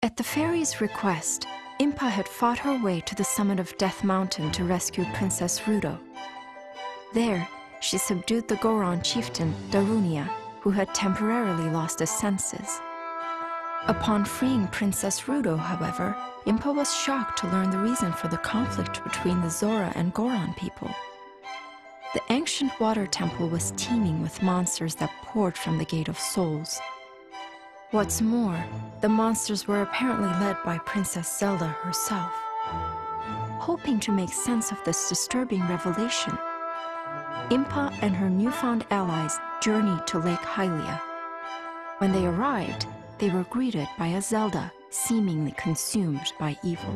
At the fairy's request, Impa had fought her way to the summit of Death Mountain to rescue Princess Ruto. There, she subdued the Goron chieftain, Darunia, who had temporarily lost his senses. Upon freeing Princess Ruto, however, Impa was shocked to learn the reason for the conflict between the Zora and Goron people. The ancient water temple was teeming with monsters that poured from the Gate of Souls. What's more, the monsters were apparently led by Princess Zelda herself. Hoping to make sense of this disturbing revelation, Impa and her newfound allies journeyed to Lake Hylia. When they arrived, they were greeted by a Zelda seemingly consumed by evil.